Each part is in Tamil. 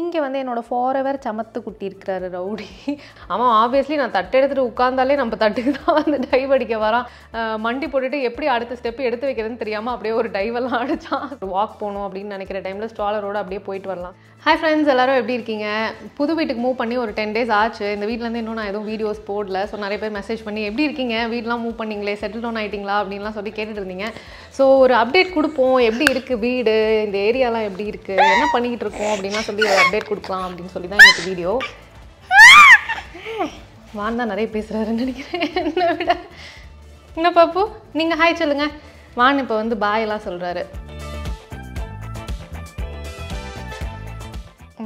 இங்கே வந்து என்னோட எவர் சமத்து குட்டி இருக்கிறாரு ரவுடி. அவன் ஆப்வியஸ்லி நான் தட்டு எடுத்துகிட்டு உட்காந்தாலே நம்ம தட்டுக்கு தான் வந்து டைவ் அடிக்க வரான். மண்டி போட்டுட்டு எப்படி அடுத்த ஸ்டெப் எடுத்து வைக்கிறதுன்னு தெரியாமல் அப்படியே ஒரு டைவெல்லாம் அடித்தான் வாக் போகணும் அப்படின்னு நினைக்கிற டைமில் ஸ்ட்ராலரோட அப்படியே போயிட்டு வரலாம். ஹாய் ஃப்ரெண்ட்ஸ் எல்லாரும் எப்படி இருக்கீங்க? புது வீட்டுக்கு மூவ் பண்ணி ஒரு டென் டேஸ் ஆச்சு. இந்த வீட்டிலேருந்து இன்னும் நான் எதுவும் வீடியோஸ் போடல. ஸோ நிறைய பேர் மெசேஜ் பண்ணி எப்படி இருக்கீங்க? வீடெலாம் மூவ் பண்ணீங்களே? செட்டில் டவுன் ஆகிட்டிங்களா அப்படின்லாம் சொல்லி கேட்டுட்டு இருந்தீங்க. ஸோ ஒரு அப்டேட் கொடுப்போம். எப்படி இருக்குது வீடு? இந்த ஏரியாலாம் எப்படி இருக்குது என்ன பண்ணிக்கிட்டு இருக்கோம்? அப்படின்லாம் சொல்லி அப்டேட் கொடுக்கலாம் அப்படின்னு சொல்லி தான் எனக்கு வீடியோ வான் தான் நிறைய பேசுகிறாருன்னு நினைக்கிறேன். என்ன விட. என்ன பாப்பு? நீங்கள் ஹாய் சொல்லுங்கள் வான் இப்போ வந்து பாய் எல்லாம் சொல்கிறாரு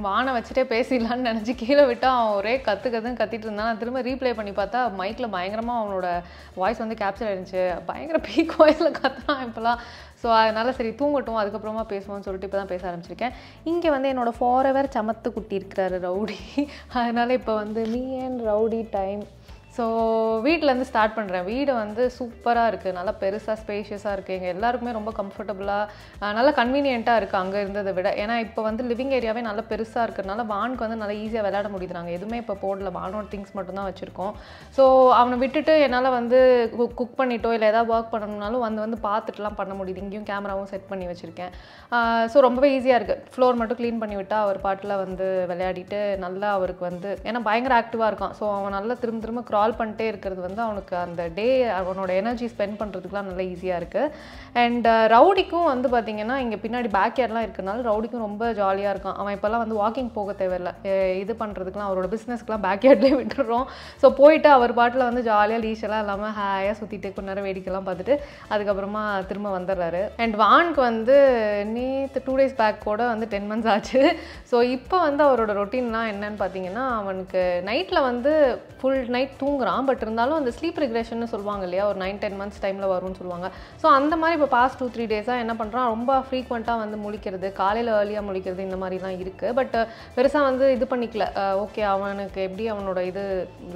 வானை வச்சுட்டே பேசிடலான்னு நினச்சி கீழே விட்டு அவன் ஒரே கற்று கற்றுன்னு கத்திட்டு இருந்தான். நான் திரும்ப ரீப்ளே பண்ணி பார்த்தா மைக்கில் பயங்கரமாக அவனோட வாய்ஸ் வந்து கேப்சர் ஆயிருந்துச்சு பயங்கர பீக் வாய்ஸில் கத்துறான் இப்போலாம் ஸோ அதனால் சரி தூங்கட்டும் அதுக்கப்புறமா பேசுவோம்னு சொல்லிட்டு இப்போ தான் பேச ஆரம்பிச்சிருக்கேன். இங்கே வந்து என்னோடய ஃபாரெவர் சமத்து குட்டி இருக்கிறாரு ரவுடி. அதனால் இப்போ வந்து me and rowdy time so வீட்டிலேருந்து ஸ்டார்ட் பண்ணுறேன் வீடு வந்து சூப்பராக இருக்குது நல்லா பெருசாக ஸ்பேஷியஸாக இருக்குது எங்கள் எல்லாருக்குமே ரொம்ப கம்ஃபர்டபுளாக நல்லா கன்வீனியண்ட்டாக இருக்குது அங்கே இருந்ததை விட. ஏன்னா இப்போ வந்து லிவிங் ஏரியாவே நல்லா பெருசாக இருக்கிறதுனால வானுக்கு வந்து நல்லா ஈஸியாக விளையாட முடியுது. நாங்கள் எதுவுமே இப்போ போடல வானோட திங்ஸ் மட்டும்தான் வச்சுருக்கோம். ஸோ அவனை விட்டுட்டு என்னால் வந்து குக் பண்ணிட்டோ இல்லை ஏதாவது ஒர்க் பண்ணணும்னாலும் வந்து வந்து பார்த்துட்டுலாம் பண்ண முடியுது. இங்கேயும் கேமராவும் செட் பண்ணி வச்சுருக்கேன். ஸோ ரொம்பவே ஈஸியாக இருக்குது ஃப்ளோர் மட்டும் க்ளீன் பண்ணி விட்டால் அவர் பாட்டில் வந்து விளையாடிட்டு நல்லா அவருக்கு வந்து ஏன்னா பயங்கர ஆக்டிவாக இருக்கான். ஸோ அவன் நல்லா திரும்ப திரும்ப கால் பண்ணிட்டே இருக்கிறது வந்து அவனுக்கு அந்த டே அவனோட எனர்ஜி ஸ்பெண்ட் பண்ணுறதுக்குலாம் நல்லா ஈஸியாக இருக்குது அண்ட் uh, ரவுடிக்கும் வந்து பார்த்திங்கன்னா இங்கே பின்னாடி பேக் யார்ட்லாம் இருக்கிறனால ரவுடிக்கும் ரொம்ப ஜாலியாக இருக்கும் அவன் இப்போல்லாம் வந்து வாக்கிங் போக தேவையில்ல. இது பண்ணுறதுக்குலாம் அவரோட பிஸ்னஸ்க்குலாம் பேக் யார்ட்லேயே விட்டுடுறோம் ஸோ போயிட்டு அவர் பாட்டில் வந்து ஜாலியாக லீஷெல்லாம் இல்லாமல் ஹாயாக சுற்றிட்டு கொஞ்ச நேரம் வேடிக்கைலாம் பார்த்துட்டு அதுக்கப்புறமா திரும்ப வந்துடுறாரு. அண்ட் வானுக்கு வந்து நேற்று டூ டேஸ் பேக் கூட வந்து டென் மந்த்ஸ் ஆச்சு. ஸோ இப்போ வந்து அவரோட ரொட்டீன்லாம் என்னன்னு பார்த்தீங்கன்னா அவனுக்கு நைட்டில் வந்து ஃபுல் நைட் தூங்குறான் பட் இருந்தாலும் அந்த ஸ்லீப் ரிக்ரெஷன் சொல்லுவாங்க இல்லையா ஒரு நைன் டென் மந்த்ஸ் டைமில் வரும்னு சொல்லுவாங்க. ஸோ அந்த மாதிரி இப்போ பாஸ்ட் டூ த்ரீ டேஸாக என்ன பண்ணுறான் ரொம்ப ஃப்ரீக்வெண்ட்டாக வந்து முழிக்கிறது காலையில் ஏர்லியாக முழிக்கிறது இந்த மாதிரிலாம் இருக்குது பட் பெருசாக வந்து இது பண்ணிக்கல. ஓகே அவனுக்கு எப்படி அவனோட இது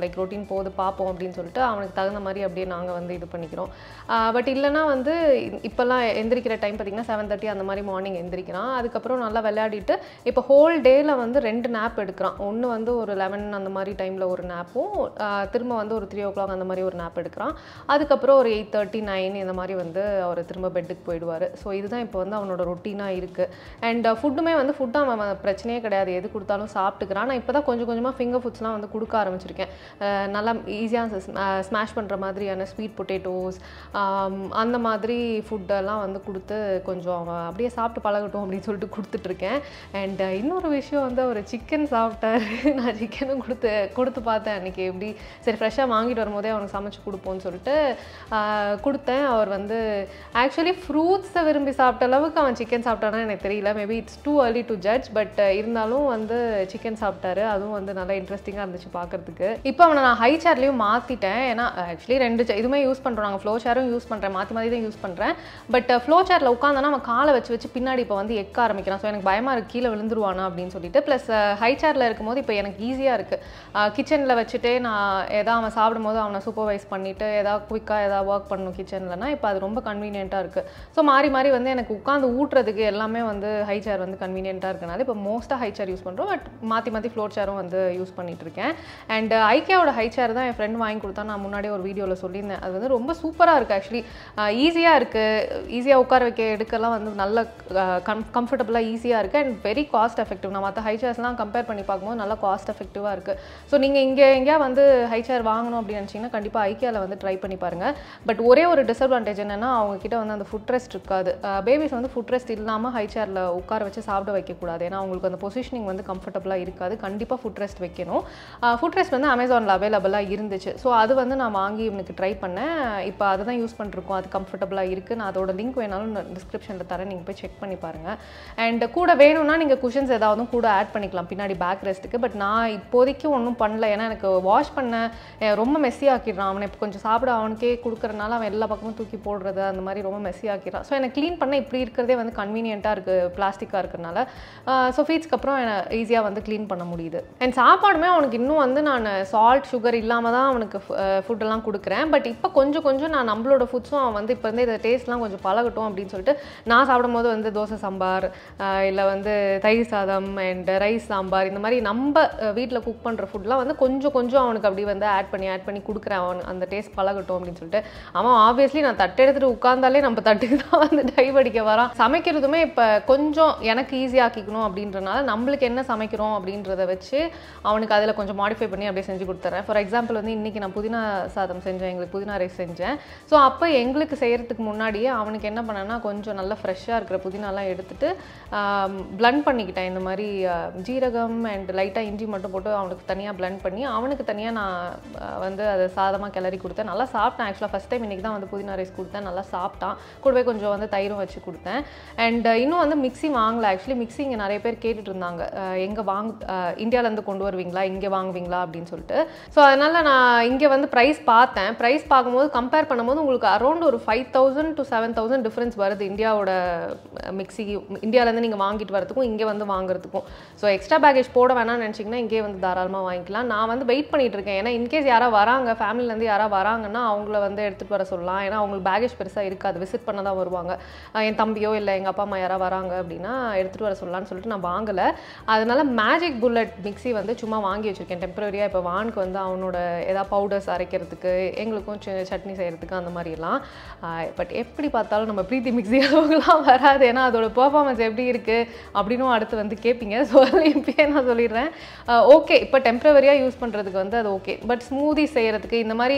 லைக் ரொட்டீன் போகுது பார்ப்போம் அப்படின்னு சொல்லிட்டு அவனுக்கு தகுந்த மாதிரி அப்படியே நாங்கள் வந்து இது பண்ணிக்கிறோம். பட் இல்லைன்னா வந்து இப்போல்லாம் எந்திரிக்கிற டைம் பார்த்திங்கன்னா செவன் தேர்ட்டி அந்த மாதிரி மார்னிங் எந்திரிக்கிறான். அதுக்கப்புறம் நல்லா விளையாடிட்டு இப்போ ஹோல் டேயில் வந்து ரெண்டு நேப் எடுக்கிறான். ஒன்று வந்து ஒரு லெவன் அந்த மாதிரி டைமில் ஒரு நேப்பும் திரும்ப திரும்ப வந்து ஒரு த்ரீ ஓ கிளாக் அந்த மாதிரி ஒரு நேப் எடுக்கிறான். அதுக்கப்புறம் ஒரு எயிட் தேர்ட்டி நைன் இந்த மாதிரி வந்து அவர் திரும்ப பெட்டுக்கு போயிடுவார். ஸோ இதுதான் இப்போ வந்து அவனோட ரொட்டீனாக இருக்குது அண்ட் ஃபுட்டுமே வந்து ஃபுட்டு அவன் பிரச்சனையே கிடையாது. எது கொடுத்தாலும் சாப்பிட்டுக்கிறான். நான் இப்போ தான் கொஞ்சம் கொஞ்சமாக ஃபிங்கர் ஃபுட்ஸ்லாம் வந்து கொடுக்க ஆரம்பிச்சிருக்கேன். நல்லா ஈஸியாக ஸ்மாஷ் பண்ணுற மாதிரியான ஸ்வீட் பொட்டேட்டோஸ் um, அந்த மாதிரி ஃபுட்டெல்லாம் வந்து கொடுத்து கொஞ்சம் அவன் அப்படியே சாப்பிட்டு பழகட்டும் அப்படின்னு சொல்லிட்டு கொடுத்துட்ருக்கேன். அண்ட் uh, இன்னொரு விஷயம் வந்து அவர் சிக்கன் சாப்பிட்டாரு. நான் சிக்கனும் கொடுத்து கொடுத்து பார்த்தேன். அன்றைக்கி எப்படி சரி ஃப்ரெஷ்ஷாக வாங்கிட்டு வரும்போதே அவனுக்கு சமைச்சு கொடுப்போம்னு சொல்லிட்டு கொடுத்தேன். அவர் வந்து ஆக்சுவலி ஃப்ரூட்ஸை விரும்பி சாப்பிட்ட அளவுக்கு அவன் சிக்கன் சாப்பிட்டானா எனக்கு தெரியல. Maybe it's too early to judge but இருந்தாலும் வந்து சிக்கன் சாப்பிட்டாரு. அதுவும் வந்து நல்லா இன்ட்ரெஸ்டிங்காக இருந்துச்சு பார்க்கறதுக்கு. இப்போ அவனை நான் ஹை சேர்லேயும் மாற்றிட்டேன் ஏன்னா ஆக்சுவலி ரெண்டு இதுவுமே யூஸ் பண்ணுறோம் நாங்கள் ஃப்ளோ சேரும் யூஸ் பண்ணுறேன் மாற்றி மாற்றி தான் யூஸ் பண்ணுறேன் பட் ஃப்ளோ சேரில் உட்காந்தானா அவன் காலை வச்சு வச்சு பின்னாடி இப்போ வந்து எக்க ஆரம்பிக்கிறான். ஸோ எனக்கு பயமாக இருக்கு. கீழே விழுந்துருவானா அப்படின்னு சொல்லிட்டு. ப்ளஸ் ஹை சேரில் இருக்கும்போது இப்போ எனக்கு ஈஸியாக இருக்குது கிச்சனில் வச்சுட்டே நான் எதாவது அவன் சாப்பிடும்போது அவனை சூப்பர்வைஸ் பண்ணிவிட்டு ஏதாவது குயிக்காக ஏதாவது ஒர்க் பண்ணணும் கிச்சன்லனா இப்போ அது ரொம்ப கன்வீனியண்ட்டாக இருக்குது ஸோ மாறி மாறி வந்து எனக்கு உட்காந்து ஊட்டுறதுக்கு எல்லாமே வந்து ஹை சேர் வந்து கன்வீனியண்ட்டாக இருக்கனால இப்போ மோஸ்ட்டாக ஹை சேர் யூஸ் பண்ணுறோம் பட் மாற்றி மாற்றி ஃப்ளோர் சேரும் வந்து யூஸ் பண்ணிகிட்டு இருக்கேன். அண்ட் ஐக்கியாவோட ஹை சேர் தான் என் ஃப்ரெண்ட் வாங்கி கொடுத்தா நான் முன்னாடி ஒரு வீடியோவில் சொல்லியிருந்தேன். அது வந்து ரொம்ப சூப்பராக இருக்குது ஆக்சுவலி ஈஸியாக இருக்குது ஈஸியாக உட்கார வைக்க எடுக்கலாம் வந்து நல்ல கம் கம்ஃபர்டபுளாக ஈஸியாக இருக்குது அண்ட் வெரி காஸ்ட் எஃபெக்டிவ் நான் மற்ற ஹை சேர்ஸ்லாம் கம்பேர் பண்ணி பார்க்கும்போது நல்லா காஸ்ட் எஃபெக்டிவாக இருக்குது ஸோ நீங்கள் இங்கே எங்கேயா வந்து ஹை சேர் வாங்கணும் அப்படின்னு நினச்சிங்கன்னா கண்டிப்பாக ஐக்கியாவில் வந்து ட்ரை பண்ணி பாருங்கள் பட் ஒரே ஒரு டிஸ்அட்வான்டேஜ் என்னென்னா அவங்கக்கிட்ட வந்து அந்த ஃபுட் ரெஸ்ட் இருக்காது. பேபிஸ் வந்து ஃபுட் ரெஸ்ட் இல்லாமல் ஹை சேரில் உட்கார வச்சு சாப்பிட வைக்கக்கூடாது ஏன்னா அவங்களுக்கு அந்த பொசிஷனிங் வந்து கம்ஃபர்டபுளாக இருக்காது. கண்டிப்பாக ஃபுட் ரெஸ்ட் வைக்கணும். ஃபுட் ரெஸ்ட் வந்து அமேசானில் அவைலபிளாக இருந்துச்சு. ஸோ அது வந்து நான் வாங்கி இவனுக்கு ட்ரை பண்ணேன். இப்போ அதை தான் யூஸ் பண்ணிருக்கோம். அது கம்ஃபர்டபுளாக இருக்குது நான் அதோட லிங்க் வேணாலும் டிஸ்கிரிப்ஷனில் தரேன். நீங்கள் போய் செக் பண்ணி பாருங்கள் அண்ட் கூட வேணும்னா நீங்கள் குஷன்ஸ் ஏதாவது கூட ஆட் பண்ணிக்கலாம். பின்னாடி பேக் ரெஸ்ட்டுக்கு பட் நான் இப்போதைக்கு ஒன்றும் பண்ணல. ஏன்னா எனக்கு வாஷ் பண்ண ரொம்ப மெஸ்ஸி ஆக்கிடுறான். அவனை இப்போ கொஞ்சம் சாப்பிட அவனுக்கே கொடுக்குறனால அவன் எல்லா பக்கமும் தூக்கி போடுறது அந்த மாதிரி ரொம்ப மெஸ்ஸி ஆக்கிடுறான். ஸோ எனக்கு க்ளீன் பண்ண இப்படி இருக்கிறதே வந்து கன்வீனியண்ட்டாக இருக்குது பிளாஸ்டிக்காக இருக்கிறனால ஸோ ஃபீட்ஸ்க்கு அப்புறம் எனக்கு ஈஸியாக வந்து க்ளீன் பண்ண முடியுது. அண்ட் சாப்பாடுமே அவனுக்கு இன்னும் வந்து நான் சால்ட் சுகர் இல்லாமல் தான் அவனுக்கு ஃபுட்டெல்லாம் கொடுக்குறேன். பட் இப்போ கொஞ்சம் கொஞ்சம் நான் நம்மளோட ஃபுட்ஸும் அவன் வந்து இப்போ வந்து இதை டேஸ்ட்லாம் கொஞ்சம் பழகட்டும் அப்படின்னு சொல்லிட்டு நான் சாப்பிடும்போது வந்து தோசை சாம்பார் இல்லை வந்து தயிர் சாதம் அண்ட் ரைஸ் சாம்பார் இந்த மாதிரி நம்ம வீட்டில் குக் பண்ணுற ஃபுட்லாம் வந்து கொஞ்சம் கொஞ்சம் அவனுக்கு அப்படி வந்து ஆட் பண்ணி ஆட் பண்ணி கொடுக்குறேன். அவன் அந்த டேஸ்ட் பழகட்டும் அப்படின்னு சொல்லிட்டு. அவன் ஆப்வியஸ்லி நான் தட்டு எடுத்துட்டு உட்காந்தாலே நம்ம தட்டுக்கு தான் வந்து டைவ் அடிக்க வரான். சமைக்கிறதுமே இப்போ கொஞ்சம் எனக்கு ஈஸியாக்கிக்கணும் அப்படின்றனால நம்மளுக்கு என்ன சமைக்கிறோம் அப்படின்றத வச்சு அவனுக்கு அதில் கொஞ்சம் மாடிஃபை பண்ணி அப்படியே செஞ்சு கொடுத்துறேன். ஃபார் எக்ஸாம்பிள் வந்து இன்றைக்கி நான் புதினா சாதம் செஞ்சேன் எங்களுக்கு புதினா ரைஸ் செஞ்சேன். ஸோ அப்போ எங்களுக்கு செய்கிறதுக்கு முன்னாடியே அவனுக்கு என்ன பண்ணேன்னா கொஞ்சம் நல்லா ஃப்ரெஷ்ஷாக இருக்கிற புதினாலாம் எடுத்துட்டு பிளண்ட் பண்ணிக்கிட்டேன். இந்த மாதிரி ஜீரகம் அண்ட் லைட்டாக இஞ்சி மட்டும் போட்டு அவனுக்கு தனியாக பிளண்ட் பண்ணி அவனுக்கு தனியாக நான் வந்து அதை சாதமாக கிளறி கொடுத்தேன். நல்லா சாப்பிட்டேன் ஆக்சுவலாக ஃபஸ்ட் டைம் இன்றைக்கி தான் வந்து புதினா ரைஸ் கொடுத்தேன். நல்லா சாப்பிட்டான். கூடவே கொஞ்சம் வந்து தயிரும் வச்சு கொடுத்தேன். அண்ட் இன்னும் வந்து மிக்ஸி வாங்கலை. ஆக்சுவலி மிக்ஸி இங்கே நிறைய பேர் கேட்டுட்டு இருந்தாங்க. எங்கே வாங் இந்தியாவிலேருந்து கொண்டு வருவீங்களா? இங்கே வாங்குவீங்களா? அப்படின்னு சொல்லிட்டு. ஸோ அதனால் நான் இங்கே வந்து ப்ரைஸ் பார்த்தேன். ப்ரைஸ் பார்க்கும்போது கம்பேர் பண்ணும்போது உங்களுக்கு அரௌண்ட் ஒரு five thousand to seven thousand difference வருது இந்தியாவோட மிக்ஸி இந்தியாவிலேருந்து நீங்கள் வாங்கிட்டு வரதுக்கும் இங்கே வந்து வாங்குறதுக்கும். ஸோ எக்ஸ்ட்ரா பேக்கேஜ் போட வேணாம்னு நினச்சிங்கன்னா இங்கே வந்து தாராளமாக வாங்கிக்கலாம். நான் வந்து வெயிட் பண்ணிகிட்டு இருக்கேன். ஏன்னா இன்கேஸ் யாராவது வராங்க ஃபேமிலிலேருந்து யாராவது வராங்கன்னா அவங்கள வந்து எடுத்துகிட்டு வர சொல்லலாம். ஏன்னா அவங்களுக்கு பேகேஜ் பெருசாக இருக்காது. விசிட் பண்ண தான் வருவாங்க என் தம்பியோ இல்லை எங்கள் அப்பா அம்மா யாராவது வராங்க அப்படின்னா எடுத்துகிட்டு வர சொல்லலாம்னு சொல்லிட்டு நான் வாங்கலை. அதனால் மேஜிக் புல்லட் மிக்ஸி வந்து சும்மா வாங்கி வச்சுருக்கேன். டெம்பரரியாக இப்போ வானுக்கு வந்து அவனோட ஏதாவது பவுடர்ஸ் அரைக்கிறதுக்கு எங்களுக்கும் சட்னி செய்கிறதுக்கு அந்த மாதிரிலாம் பட் எப்படி பார்த்தாலும் நம்ம பிரீத்தி மிக்ஸி அளவுக்குலாம் வராது. ஏன்னா அதோட பெர்ஃபார்மன்ஸ் எப்படி இருக்குது அப்படின்னும் அடுத்து வந்து கேட்பீங்க ஸோ அதில் இப்பயே நான் சொல்லிடுறேன். ஓகே இப்போ டெம்பரவரியாக யூஸ் பண்ணுறதுக்கு வந்து அது ஓகே பட் ஸ்மூதி செய்கிறதுக்கு இந்த மாதிரி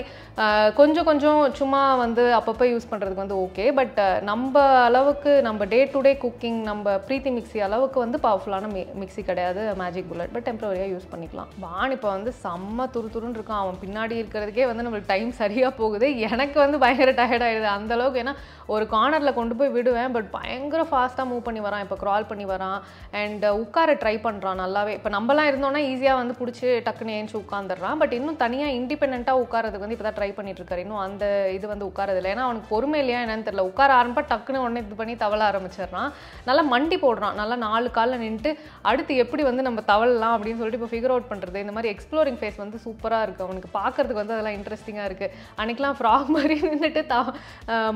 கொஞ்சம் கொஞ்சம் சும்மா வந்து அப்பப்போ யூஸ் பண்ணுறதுக்கு வந்து ஓகே பட் நம்ம அளவுக்கு நம்ம டே டு டே குக்கிங் நம்ம ப்ரீத்தி மிக்ஸி அளவுக்கு வந்து பவர்ஃபுல்லான மி மிக்ஸி கிடையாது மேஜிக் புல்லட் பட் டெம்பரவரியாக யூஸ் பண்ணிக்கலாம். வான் இப்போ வந்து செம்ம துரு துருன்னு இருக்கான். அவன் பின்னாடி இருக்கிறதுக்கே வந்து நம்மளுக்கு டைம் சரியாக போகுது. எனக்கு வந்து பயங்கர டயர்ட் ஆயிடுது. அந்தளவுக்கு ஏன்னா ஒரு கார்னரில் கொண்டு போய் விடுவேன். பட் பயங்கர ஃபாஸ்ட்டாக மூவ் பண்ணி வரான். இப்போ க்ரால் பண்ணி வரான். அண்ட் உட்கார ட்ரை பண்ணுறான் நல்லாவே. இப்போ நம்மலாம் இருந்தோம்னா ஈஸியாக வந்து பிடிச்சி டக்குன்னு ஏஞ்சி உட்காந்துடுறான் பட் இன்னும் தனியாக இண்டிபெண்ட்டாக உட்காரதுக்கு வந்து இப்போ தான் ட்ரை பண்ணிட்டு இருக்காரு இன்னும் அந்த இது வந்து உட்காரதில்லை ஏன்னா அவனுக்கு பொறுமை இல்லையா என்னன்னு தெரியல. உட்கார ஆரம்பிப்பா டக்குன்னு உடனே இது பண்ணி தவள ஆரம்பிச்சிடுறான். நல்லா மண்டி போடுறான். நல்லா நாலு காலில் நின்றுட்டு அடுத்து எப்படி வந்து நம்ம தவளலாம் அப்படின்னு சொல்லிட்டு இப்போ ஃபிகர் அவுட் பண்ணுறது இந்த மாதிரி எக்ஸ்ப்ளோரிங் ஃபேஸ் வந்து சூப்பராக இருக்குது அவனுக்கு பார்க்குறதுக்கு வந்து அதெல்லாம் இன்ட்ரெஸ்டிங்காக இருக்குது அன்றைக்கெலாம் ஃப்ராக் மாதிரி நின்றுட்டு த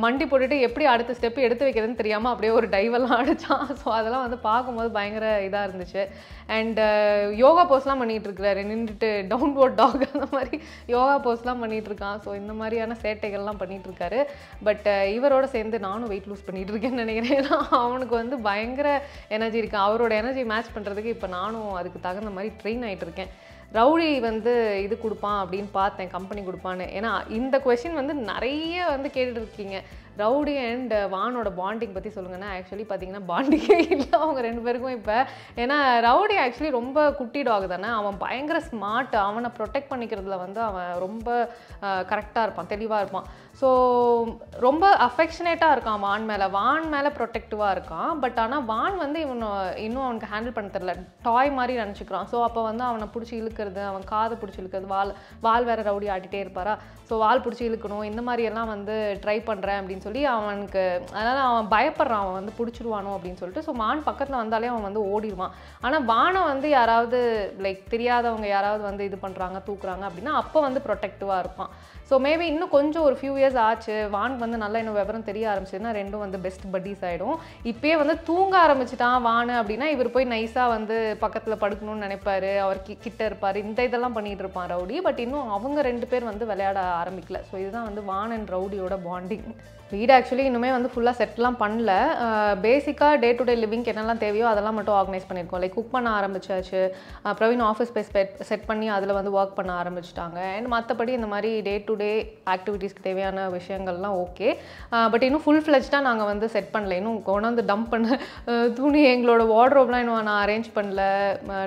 மண்டி போட்டுட்டு எப்படி அடுத்த ஸ்டெப் எடுத்து வைக்கிறதுன்னு தெரியாமல் அப்படியே ஒரு டைவெல்லாம் அடிச்சான். ஸோ அதெல்லாம் வந்து பார்க்கும்போது பயங்கர இதாக இருந்துச்சு. அண்ட் யோகா போஸ்லாம் பண்ணிகிட்டு இருக்கிறாரு நின்றுட்டு டவுன் போட் டாக் அந்த மாதிரி யோகா போஸ்லாம் பண்ணிகிட்ருக்கான் இருக்கான் ஸோ இந்த மாதிரியான சேட்டைகள்லாம் பண்ணிகிட்ருக்காரு பட் இவரோட சேர்ந்து நானும் வெயிட் லூஸ் பண்ணிகிட்டு இருக்கேன்னு நினைக்கிறேன். ஏன்னா அவனுக்கு வந்து பயங்கர எனர்ஜி இருக்குது அவரோட எனர்ஜி மேட்ச் பண்ணுறதுக்கு இப்போ நானும் அதுக்கு தகுந்த மாதிரி ட்ரெயின் ஆகிட்டு இருக்கேன் ரவுடி வந்து இது கொடுப்பான் அப்படின்னு பார்த்தேன் கம்பெனி கொடுப்பான்னு. ஏன்னா இந்த கொஷின் வந்து நிறைய வந்து கேட்டுட்டு இருக்கீங்க ரவுடி அண்ட் வானோட பாண்டிங் பற்றி சொல்லுங்கன்னா ஆக்சுவலி பார்த்தீங்கன்னா பாண்டிங்கே இல்லை அவங்க ரெண்டு பேருக்கும் இப்போ. ஏன்னா ரவுடி ஆக்சுவலி ரொம்ப குட்டி டாக் தானே. அவன் பயங்கர ஸ்மார்ட் அவனை ப்ரொடெக்ட் பண்ணிக்கிறதுல வந்து அவன் ரொம்ப கரெக்டாக இருப்பான் தெளிவாக இருப்பான். ஸோ ரொம்ப அஃபெக்ஷனேட்டாக இருக்கான் வான் மேலே. வான் மேலே ப்ரொடெக்டிவாக இருக்கான். பட் ஆனால் வான் வந்து இவனை இன்னும் அவனுக்கு ஹேண்டில் பண்ண தெரில டாய் மாதிரி நினச்சிக்கிறான். ஸோ அப்போ வந்து அவனை பிடிச்சி இழுக்கிறது அவன் காதை பிடிச்சி இழுக்கிறது வால் வால் வேறு ரவுடி ஆட்டிகிட்டே இருப்பாரா? ஸோ வால் பிடிச்சி இழுக்கணும் இந்த மாதிரியெல்லாம் வந்து ட்ரை பண்ணுறேன் அப்படின்னு சொல்லி அவனுக்கு அதனால் அவன் பயப்படுறான். அவன் வந்து பிடிச்சிருவானோ அப்படின்னு சொல்லிட்டு. ஸோ வான் பக்கத்தில் வந்தாலே அவன் வந்து ஓடிடுவான். ஆனால் வானை வந்து யாராவது லைக் தெரியாதவங்க யாராவது வந்து இது பண்ணுறாங்க தூக்குறாங்க அப்படின்னா அப்போ வந்து ப்ரொடெக்டிவாக இருப்பான். ஸோ மேபி இன்னும் கொஞ்சம் ஒரு ஃபியூ இயர்ஸ் ஆச்சு. வானுக்கு வந்து நல்லா இன்னும் விவரம் தெரிய ஆரம்பிச்சதுன்னா ரெண்டும் வந்து பெஸ்ட் பட்டிஸ் ஆகிடும் இப்போயே வந்து தூங்க ஆரம்பிச்சிட்டான் வானு அப்படின்னா இவர் போய் நைஸாக வந்து பக்கத்தில் படுக்கணும்னு நினைப்பாரு. அவர் கி- கிட்ட இருப்பார். இந்த இதெல்லாம் பண்ணிட்டு இருப்பான் ரவுடி. பட் இன்னும் அவங்க ரெண்டு பேர் வந்து விளையாட ஆரம்பிக்கல. ஸோ இதுதான் வந்து வான் அண்ட் ரவுடியோட பாண்டிங் வீடு ஆக்சுவலி இன்னுமே வந்து ஃபுல்லாக செட்லாம் பண்ணல. பேசிக்காக டே டு டே லிவிங்க்கு என்னெல்லாம் தேவையோ அதெல்லாம் மட்டும் ஆர்கனைஸ் பண்ணியிருக்கோம். லைக் குக் பண்ண ஆரம்பிச்சாச்சு. பிரவீன் ஆஃபீஸ் ஸ்பேஸ் செட் பண்ணி அதில் வந்து ஒர்க் பண்ண ஆரம்பிச்சிட்டாங்க. அண்ட் மற்றபடி இந்த மாதிரி டே டு டே ஆக்டிவிட்டீஸ்க்கு தேவையான விஷயங்கள்லாம் ஓகே பட் இன்னும் ஃபுல் ஃப்ளெஜ்டாக நாங்கள் வந்து செட் பண்ணல. இன்னும் கொண்டாந்து டம்ப் பண்ண துணி எங்களோட வார்ட்ரோப்லாம் இன்னும் நான் அரேஞ்ச் பண்ணல.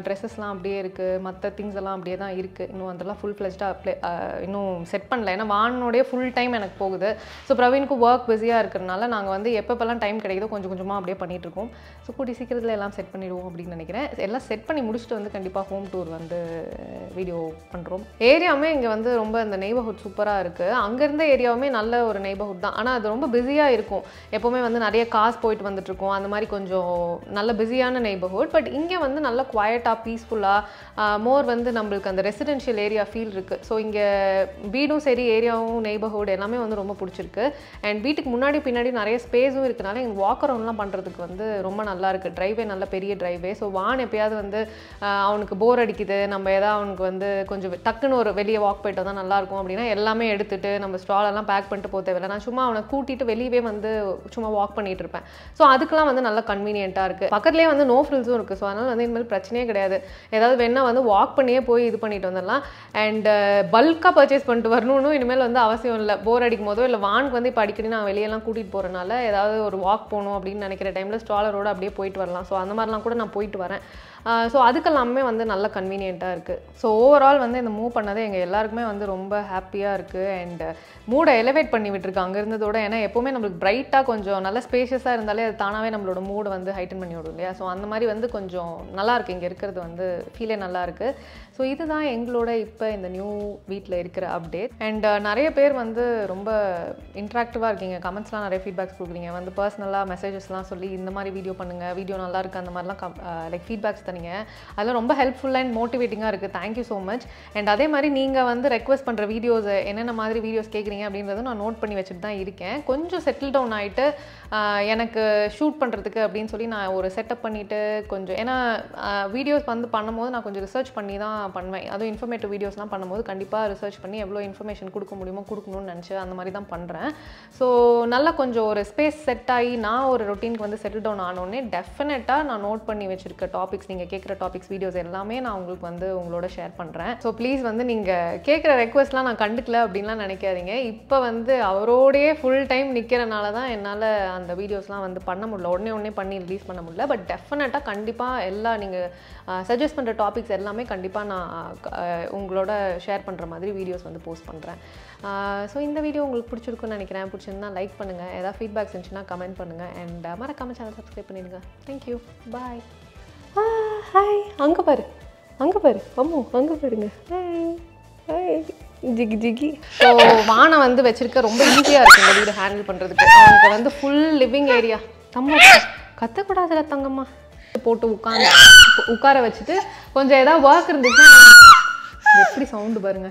ட்ரெஸ்ஸஸ்லாம் அப்படியே இருக்குது மற்ற திங்ஸ் எல்லாம் அப்படியே தான் இருக்குது இன்னும் அதெல்லாம் ஃபுல் ஃப்ளெஜ்டாக அப்ளை இன்னும் செட் பண்ணல. ஏன்னா வானோடைய ஃபுல் டைம் எனக்கு போகுது. ஸோ பிரவீனுக்கு ஒர்க் ஒர்க் பிஸியாக இருக்கிறனால நாங்கள் வந்து எப்பப்பெல்லாம் டைம் கிடைக்குதோ கொஞ்சம் கொஞ்சமாக அப்படியே பண்ணிகிட்டு இருக்கோம் ஸோ கூட்டி சீக்கிரத்தில் எல்லாம் செட் பண்ணிடுவோம் அப்படின்னு நினைக்கிறேன். எல்லாம் செட் பண்ணி முடிச்சுட்டு வந்து கண்டிப்பாக ஹோம் டூர் வந்து வீடியோ பண்ணுறோம் ஏரியாவுமே இங்கே வந்து ரொம்ப இந்த நெய்பர்ஹுட் சூப்பராக இருக்குது அங்கே இருந்த ஏரியாவுமே நல்ல ஒரு நெய்பர்ஹுட் தான். ஆனால் அது ரொம்ப பிஸியாக இருக்கும். எப்போவுமே வந்து நிறைய காசு போயிட்டு வந்துட்டுருக்கோம். அந்த மாதிரி கொஞ்சம் நல்ல பிஸியான நெய்பர்ஹுட் பட் இங்கே வந்து நல்ல குவாய்ட்டாக பீஸ்ஃபுல்லாக மோர் வந்து நம்மளுக்கு அந்த ரெசிடென்ஷியல் ஏரியா ஃபீல் இருக்குது ஸோ இங்கே வீடும் சரி ஏரியாவும் நெய்பர்ஹுட் எல்லாமே வந்து ரொம்ப பிடிச்சிருக்கு. அண்ட் வீட்டுக்கு முன்னாடி பின்னாடி நிறைய ஸ்பேஸும் இருக்கனால எங்கள் வாக் அரௌண்ட்லாம் பண்ணுறதுக்கு வந்து ரொம்ப நல்லா இருக்குது ட்ரைவே நல்ல பெரிய ட்ரைவே ஸோ வான் எப்பயாவது வந்து அவனுக்கு போர் அடிக்குது. நம்ம ஏதாவது அவனுக்கு வந்து கொஞ்சம் டக்குன்னு ஒரு வெளியே வாக் போயிட்டு வந்தால் நல்லாயிருக்கும் அப்படின்னா எல்லாமே எடுத்துகிட்டு நம்ம ஸ்டாலெல்லாம் பேக் பண்ணிட்டு போக தேவையில்லை. நான் சும்மா அவனை கூட்டிட்டு வெளியவே வந்து சும்மா வாக் பண்ணிகிட்டு இருப்பேன். ஸோ அதுக்கெல்லாம் வந்து நல்லா கன்வீனியண்ட்டாக இருக்குது பக்கத்துலேயே வந்து நோ ஃப்ரில்ஸும் இருக்குது ஸோ அதனால் வந்து இனிமேல் பிரச்சனையே கிடையாது. ஏதாவது வேணால் வந்து வாக் பண்ணியே போய் இது பண்ணிட்டு வந்துடலாம். அண்ட் பல்காக பர்ச்சேஸ் பண்ணிட்டு வரணும்னு இனிமேல் வந்து அவசியம் இல்லை. போர் அடிக்கும் போதோ இல்லை வானுக்கு வந்து இப்போ அடிக்கணும் அடிக்கடி நான் வெளியெல்லாம் கூட்டிகிட்டு போகிறனால ஏதாவது ஒரு வாக் போகணும் அப்படின்னு நினைக்கிற டைமில் ஸ்டாலரோட அப்படியே போயிட்டு வரலாம். ஸோ அந்த மாதிரிலாம் கூட நான் போயிட்டு வரேன். ஸோ அதுக்கெல்லாமே வந்து நல்ல கன்வீனியண்ட்டாக இருக்குது ஸோ ஓவரால் வந்து இந்த மூவ் பண்ணது எங்கள் எல்லாருக்குமே வந்து ரொம்ப ஹாப்பியாக இருக்குது அண்ட் மூடை எலிவேட் பண்ணி விட்டுருக்கு அங்கே இருந்ததோட. ஏன்னா எப்போவுமே நம்மளுக்கு பிரைட்டாக கொஞ்சம் நல்ல ஸ்பேஷியஸாக இருந்தாலே அது தானாகவே நம்மளோட மூடை வந்து ஹைட்டன் பண்ணி விடும் இல்லையா? ஸோ அந்த மாதிரி வந்து கொஞ்சம் நல்லாயிருக்கு இங்கே இருக்கிறது வந்து ஃபீலே நல்லாயிருக்கு ஸோ இதுதான் எங்களோட இப்போ இந்த நியூ வீட்டில் இருக்கிற அப்டேட் அண்ட் uh, நிறைய பேர் வந்து ரொம்ப இன்ட்ராக்டிவாக இருக்கீங்க. கமெண்ட்ஸ்லாம் நிறைய ஃபீட்பேக்ஸ் கொடுக்குறீங்க. வந்து பர்சனலாக மெசேஜஸ்லாம் சொல்லி இந்த மாதிரி வீடியோ பண்ணுங்கள் வீடியோ நல்லா இருக்குது அந்த மாதிரிலாம் லைக் ஃபீட்பேக்ஸ் தரீங்க அதெல்லாம் ரொம்ப ஹெல்ப்ஃபுல் அண்ட் மோட்டிவேட்டிங்காக இருக்குது தேங்க்யூ ஸோ மச் அண்ட் அதே மாதிரி நீங்கள் வந்து ரெக்வஸ்ட் பண்ணுற வீடியோஸ் என்னென்ன மாதிரி வீடியோஸ் கேட்குறீங்க அப்படின்றத நான் நோட் பண்ணி வச்சுட்டு தான் இருக்கேன். கொஞ்சம் செட்டில் டவுன் ஆகிட்டு எனக்கு ஷூட் பண்ணுறதுக்கு அப்படின்னு சொல்லி நான் ஒரு செட்டப் பண்ணிவிட்டு கொஞ்சம் ஏன்னா uh, வீடியோஸ் வந்து பண்ணும்போது நான் கொஞ்சம் ரிசர்ச் பண்ணி தான் நான் பண்ணுவேன். அதுவும் இன்ஃபர்மேட்டிவ் வீடியோஸ்லாம் பண்ணும்போது கண்டிப்பாக ரிசர்ச் பண்ணி எவ்வளோ இன்ஃபர்மேஷன் கொடுக்க முடியுமோ கொடுக்கணும்னு நினச்சி அந்த மாதிரி தான் பண்ணுறேன் ஸோ நல்லா கொஞ்சம் ஒரு ஸ்பேஸ் செட் ஆகி நான் ஒரு ரொட்டீனுக்கு வந்து செட்டில் டவுன் ஆனோடனே டெஃபினட்டாக நான் நோட் பண்ணி வச்சுருக்க டாபிக்ஸ் நீங்கள் கேட்குற டாபிக்ஸ் வீடியோஸ் எல்லாமே நான் உங்களுக்கு வந்து உங்களோட ஷேர் பண்ணுறேன் ஸோ ப்ளீஸ் வந்து நீங்கள் கேட்குற ரெக்வஸ்ட்லாம் நான் கண்டுக்கல அப்படின்லாம் நினைக்காதீங்க. இப்போ வந்து அவரோடையே ஃபுல் டைம் நிற்கிறனால தான் என்னால் அந்த வீடியோஸ்லாம் வந்து பண்ண முடியல. உடனே உடனே பண்ணி ரிலீஸ் பண்ண முடியல. பட் டெஃபினட்டாக கண்டிப்பாக எல்லா நீங்கள் சஜஸ்ட் பண்ணுற டாபிக்ஸ் எல்லாமே கண்டிப்பாக நான் நான் உங்களோட ஷேர் பண்ணுற மாதிரி வீடியோஸ் வந்து போஸ்ட் பண்ணுறேன் ஸோ இந்த வீடியோ உங்களுக்கு பிடிச்சிருக்குன்னு நினைக்கிறேன். பிடிச்சிருந்தா லைக் பண்ணுங்கள் ஏதாவது ஃபீட்பேக்ஸ் இருந்துச்சுன்னா கமெண்ட் பண்ணுங்கள் அண்ட் மறக்காமல் சேனல் சப்ஸ்கிரைப் பண்ணிடுங்க. தேங்க்யூ பாய் ஹாய் அங்கே பாரு. அங்கே பாரு. அம்மு அங்கே பாருங்க. ஹாய் ஹாய் ஜிகி ஜிகி. ஸோ வானை வந்து வச்சிருக்க ரொம்ப ஈஸியாக இருக்கு. இந்த வீடு ஹேண்டில் பண்ணுறதுக்கு அவங்க வந்து ஃபுல் லிவிங் ஏரியா தம்மா கத்தக்கூடாதுல தங்கம்மா. போட்டு உட்காந்து உட்கார வச்சுட்டு கொஞ்சம் ஏதாவது ஒர்க் இருந்துச்சுன்னா எப்படி சவுண்டு பாருங்க.